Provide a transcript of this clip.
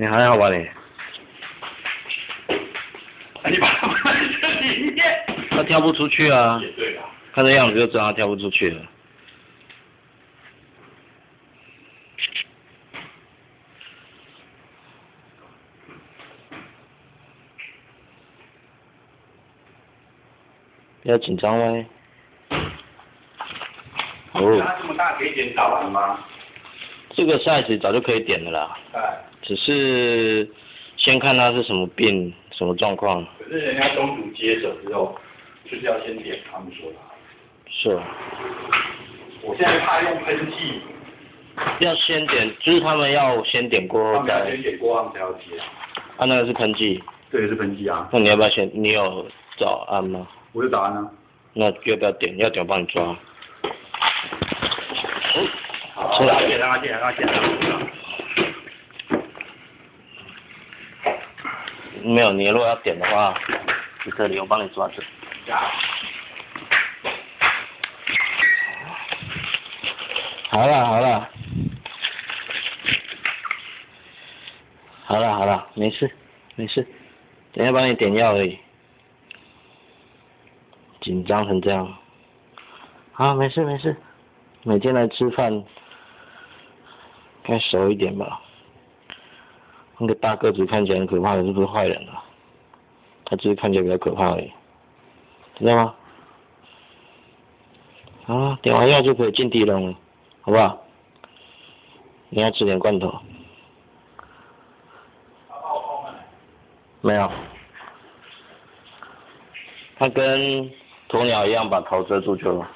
你还好吧你？啊，你把它放在这里跳不出去啊，也对啦。看这样子就知道他跳不出去了。不要紧张喂。哦，它这么大可以点导航吗？这个 size 早就可以点的啦，哎，只是先看他是什么病、什么状况。可是人家中途接手之后，就是要先点他们说的。是，我现在怕用喷剂，要先点，就是他们要先点过后他们要再先点过他们才要接。啊，那个是喷剂，这个是喷剂啊，那你要不要先？你有早安吗？我有早安啊。那要不要点？要点我帮你抓。出来点，让他点，让他点，让他点。没有，你如果要点的话，你这里我帮你抓着。好了好了，好了好了，没事没事，等下帮你点药而已。紧张成这样，啊没事没事，每天来吃饭，该熟一点吧。那个大个子看起来很可怕的，是不是坏人啊？他只是看起来比较可怕而已，知道吗？啊，点完药就可以进地笼了，好不好？你要吃点罐头？没有。他跟鸵鸟一样把头遮住就了。